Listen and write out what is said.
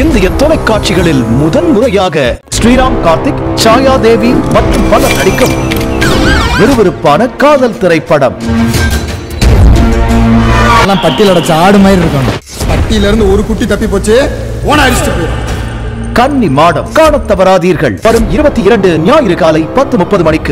இந்திய தொலைக்காட்சிகளில் முதன் முறையாக ஸ்ரீராம் கார்த்திக் சாயா தேவி மற்றும் பலர் நடிக்கும் விறுவிறுப்பான காதல் திரைப்படம். பட்டியல் அடைச்ச ஆடு மாதிரி இருக்காங்க பட்டியில இருந்து ஒரு குட்டி தப்பி போச்சு. ஓன அடிச்சுட்டு போயிடும். கன்னி மாடம். காண தவறாதீர்கள். வரும் இருபத்தி இரண்டு ஞாயிறு காலை பத்து முப்பது மணிக்கு.